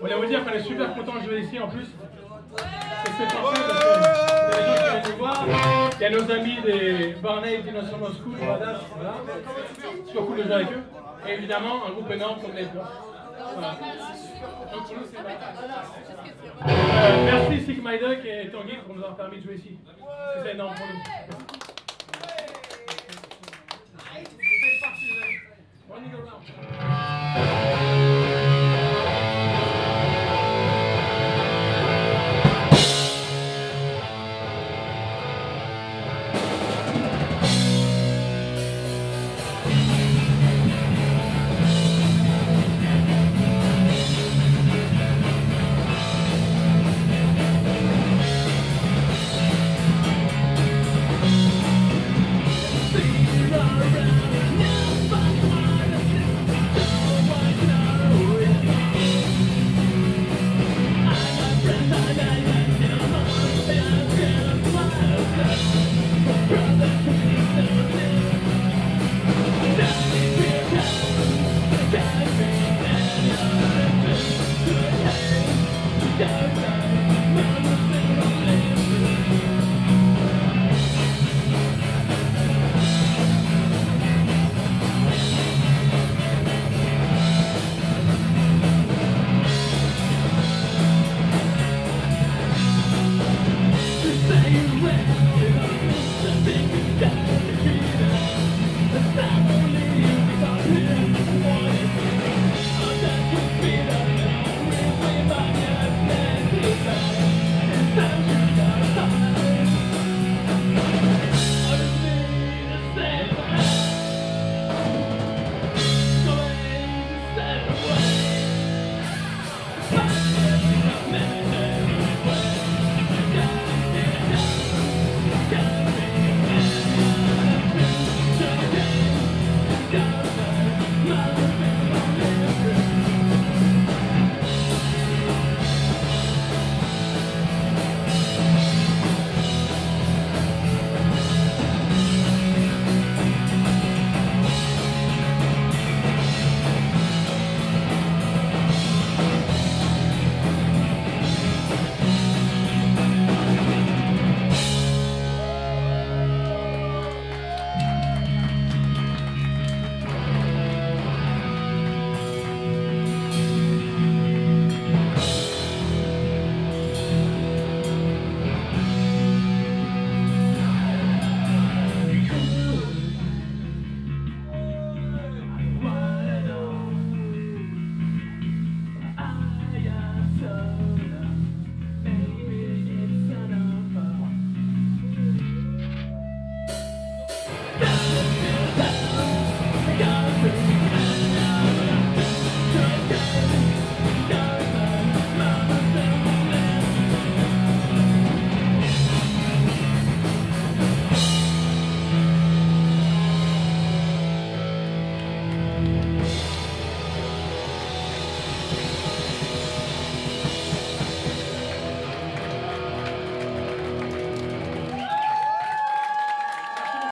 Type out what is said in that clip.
On vient vous dire qu'on est super content de jouer ici en plus. C'est parfait parce que il y a gens qui viennent nous voir. Il y a nos amis des Barney International School, voilà. voilà. Cool de jouer avec eux. Et évidemment, un groupe énorme comme les Blancs. Euh, merci Sick My Duck et Tanguy pour nous avoir permis de jouer ici. C'est énorme pour nous.